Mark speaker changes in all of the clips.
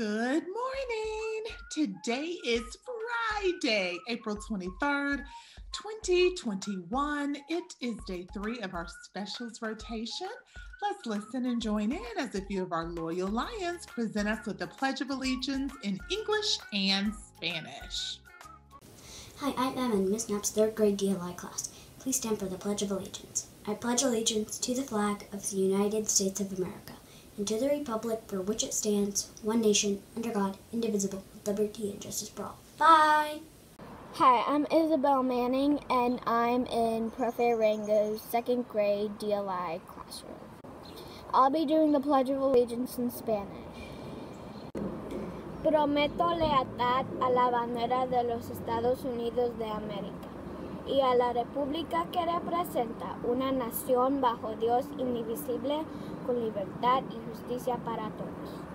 Speaker 1: Good morning. Today is Friday, April 23rd, 2021. It is day three of our specials rotation. Let's listen and join in as a few of our loyal lions present us with the Pledge of Allegiance in English and Spanish.
Speaker 2: Hi, I'm Evan, Miss Knapp's third grade DLI class. Please stand for the Pledge of Allegiance. I pledge allegiance to the flag of the United States of America and to the republic for which it stands, one nation, under God, indivisible, with liberty and justice for all. Bye!
Speaker 3: Hi, I'm Isabel Manning, and I'm in Profe Rango's second grade DLI classroom. I'll be doing the Pledge of Allegiance in Spanish. Prometo lealtad a la bandera de los Estados Unidos de América y a la república que representa una nación bajo Dios indivisible con libertad y justicia para todos.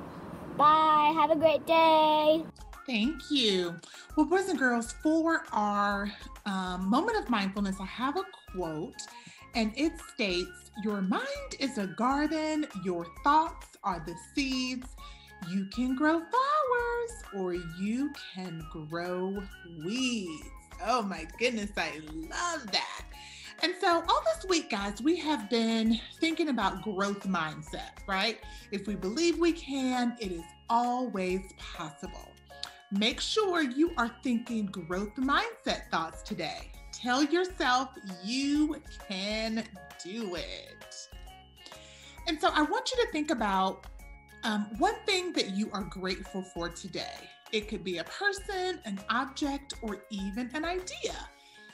Speaker 3: Bye. Have a great day.
Speaker 1: Thank you. Well, boys and girls, for our um, moment of mindfulness, I have a quote, and it states Your mind is a garden, your thoughts are the seeds. You can grow flowers or you can grow weeds. Oh my goodness, I love that. And so, all this week, guys, we have been thinking about growth mindset, right? If we believe we can, it is always possible. Make sure you are thinking growth mindset thoughts today. Tell yourself you can do it. And so, I want you to think about um, one thing that you are grateful for today. It could be a person, an object, or even an idea.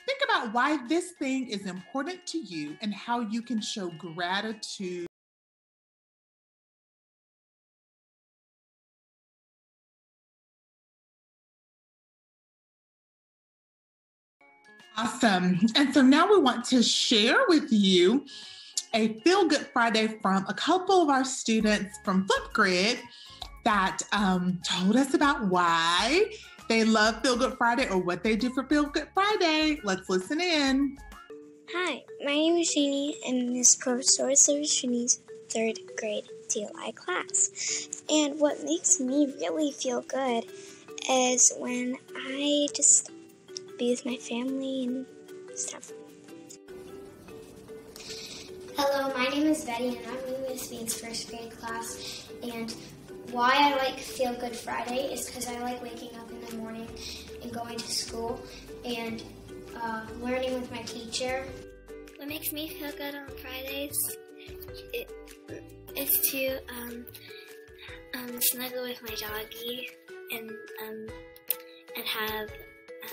Speaker 1: Think about why this thing is important to you and how you can show gratitude. Awesome. And so now we want to share with you a Feel Good Friday from a couple of our students from Flipgrid that um, told us about why they love Feel Good Friday or what they do for Feel Good Friday. Let's listen in.
Speaker 4: Hi, my name is Shani, and this is Professor Shani's third grade DLI class. And what makes me really feel good is when I just be with my family and stuff.
Speaker 5: Hello, my name is Betty, and I'm new to Spain's first grade class. And why I like Feel Good Friday is because I like waking up in the morning and going to school and uh, learning with my teacher.
Speaker 6: What makes me feel good on Fridays it, is to um, um, snuggle with my doggy and um, and have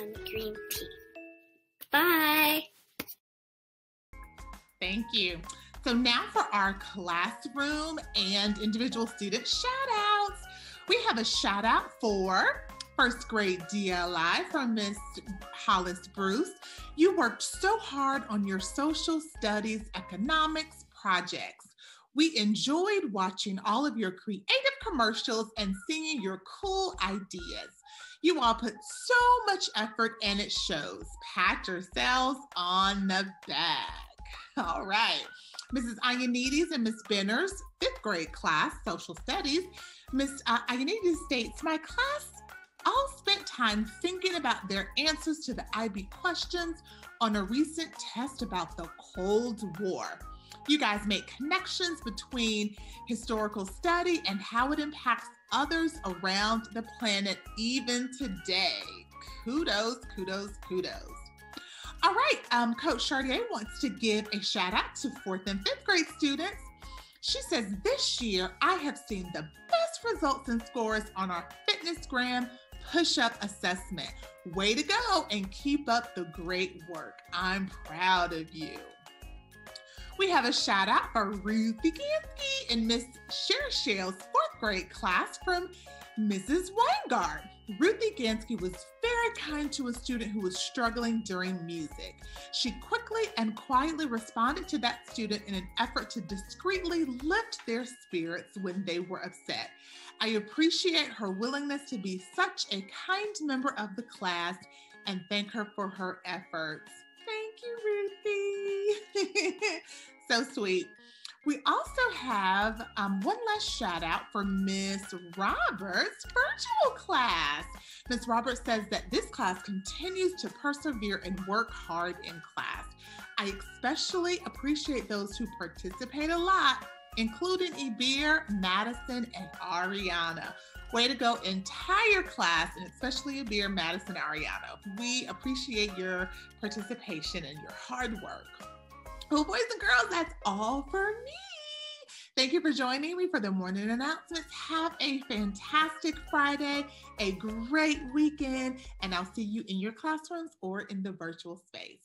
Speaker 6: um, green tea. Bye.
Speaker 1: Thank you. So now for our classroom and individual student shout outs. We have a shout out for first grade DLI from Miss Hollis Bruce. You worked so hard on your social studies economics projects. We enjoyed watching all of your creative commercials and seeing your cool ideas. You all put so much effort and it shows. Pat yourselves on the back. All right. Mrs. Ianides and Miss Benner's fifth grade class, social studies. Miss uh, Ianides states, my class all spent time thinking about their answers to the IB questions on a recent test about the Cold War. You guys make connections between historical study and how it impacts others around the planet even today. Kudos, kudos, kudos. All right, um, Coach Chartier wants to give a shout out to fourth and fifth grade students. She says, This year I have seen the best results and scores on our FitnessGram push up assessment. Way to go and keep up the great work. I'm proud of you. We have a shout out for Ruthie Gansky and Miss Shershale's fourth grade class from Mrs. Weingart. Ruthie Gansky was kind to a student who was struggling during music. She quickly and quietly responded to that student in an effort to discreetly lift their spirits when they were upset. I appreciate her willingness to be such a kind member of the class and thank her for her efforts. Thank you, Ruthie. so sweet. We also have um, one last shout out for Miss Roberts' virtual class. Miss Roberts says that this class continues to persevere and work hard in class. I especially appreciate those who participate a lot, including Ibir, Madison, and Ariana. Way to go, entire class, and especially Ibir, Madison, Ariana. We appreciate your participation and your hard work. Well, boys and girls, that's all for me. Thank you for joining me for the morning announcements. Have a fantastic Friday, a great weekend, and I'll see you in your classrooms or in the virtual space.